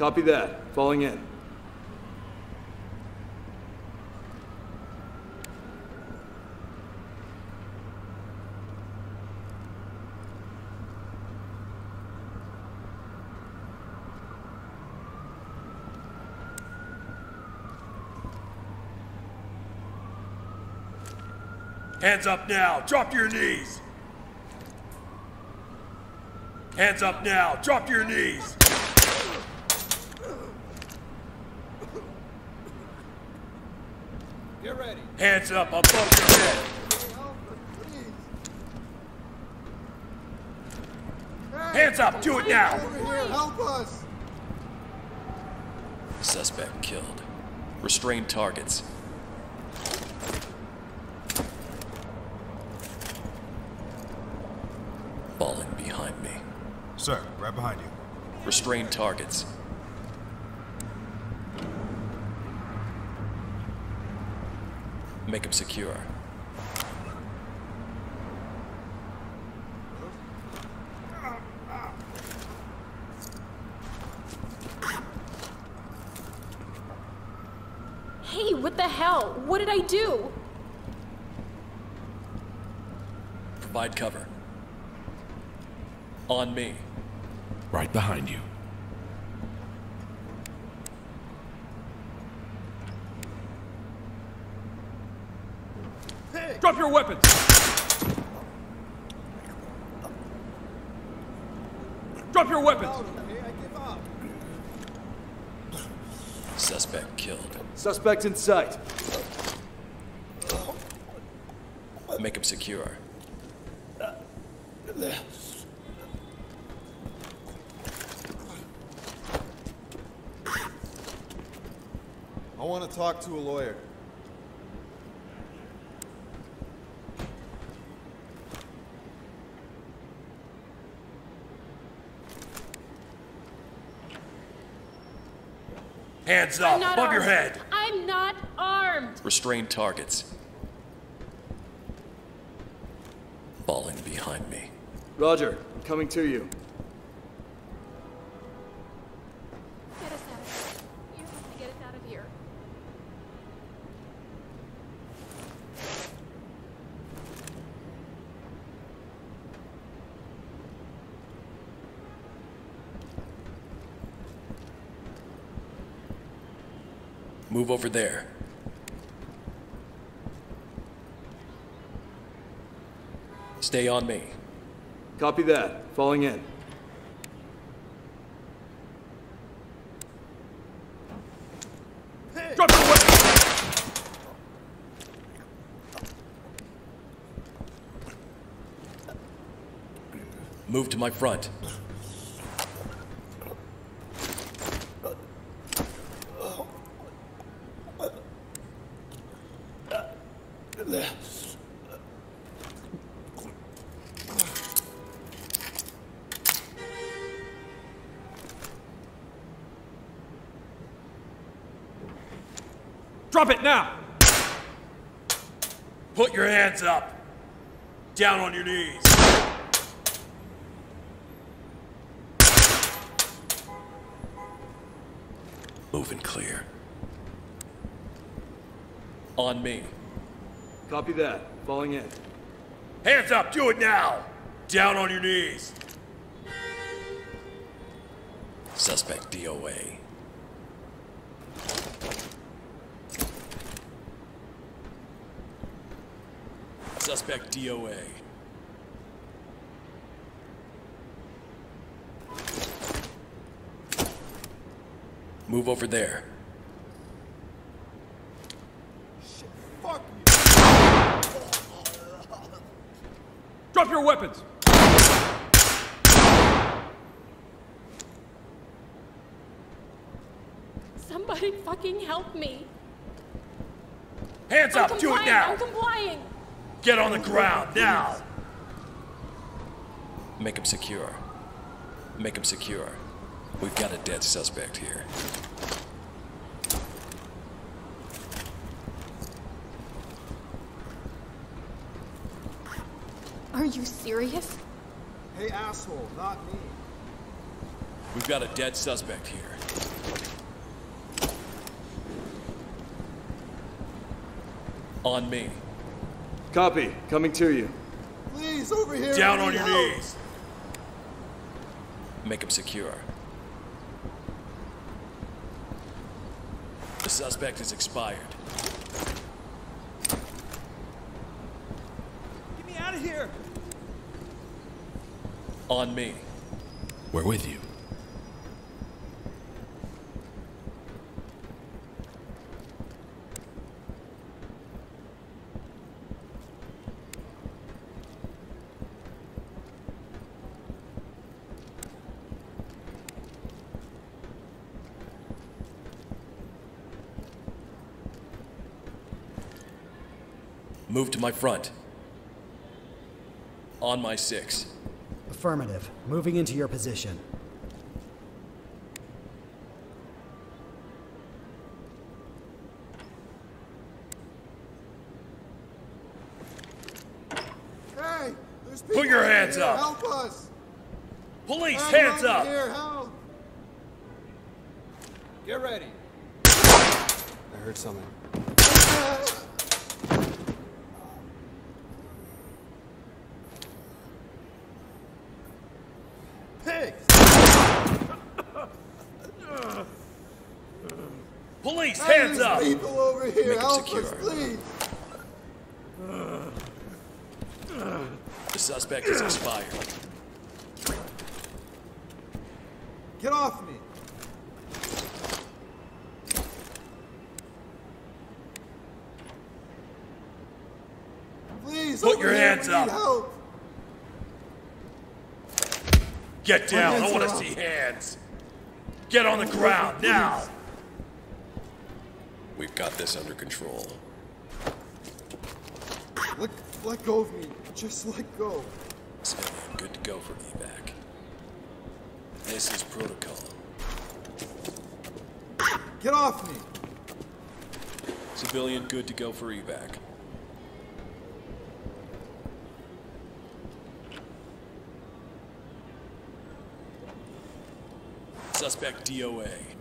Copy that. Falling in. Hands up now. Drop to your knees. Hands up now. Drop to your knees. Get ready. Hands up above your head. Hands up. Do it now. Over here, help us! Suspect killed. Restrain targets. Falling behind me. Sir, right behind you. Restrain targets. Make them secure. Hey, what the hell? What did I do? Provide cover. On me. Right behind you. Drop your weapons! Drop your weapons! Hey, I give up. Suspect killed. Suspect in sight. Make him secure. I want to talk to a lawyer. Hands I'm up not above your head. I'm not armed. Restrain targets. Falling behind me. Roger, I'm coming to you. Get us out of here. You have to get us out of here. Move over there. Stay on me. Copy that. Falling in. Drop your weapons! Move to my front. Drop it now! Put your hands up. Down on your knees. Moving clear. On me. Copy that. Falling in. Hands up. Do it now. Down on your knees. Suspect DOA. Suspect DOA. Move over there. Fuck you! Drop your weapons! Somebody fucking help me. Hands I'm up. Do it now. I'm complying. Get on the ground, now! Make him secure. Make him secure. We've got a dead suspect here. Are you serious? Hey, asshole, not me. We've got a dead suspect here. On me. Copy. Coming to you. Please, over here. Down on your help. knees. Make him secure. The suspect is expired. Get me out of here! On me. We're with you. Move to my front. On my six. Affirmative. Moving into your position. Hey, there's people your hands here. up. Help us. Police, Hey, hands up! Here, help. Get ready. I heard something. Police, hands up! people over here. Help secure. us, please. The suspect is expired. Get off me. Please, Put your hands up. Help. Get down, I want to see hands. Get on the ground, now! We've got this under control. Let, let go of me. Just let go. Civilian, good to go for evac. This is protocol. Get off me. Civilian, good to go for evac. Suspect DOA.